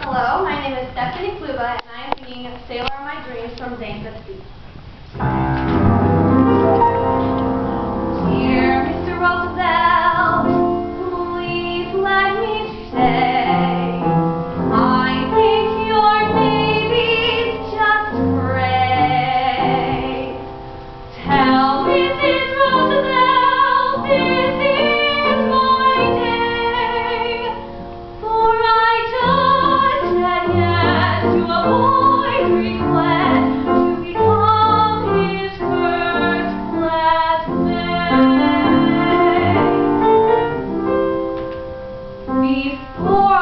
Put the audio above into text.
Hello, my name is Stephanie Kluba, and I am singing Sailor of My Dreams from Zane 50. before.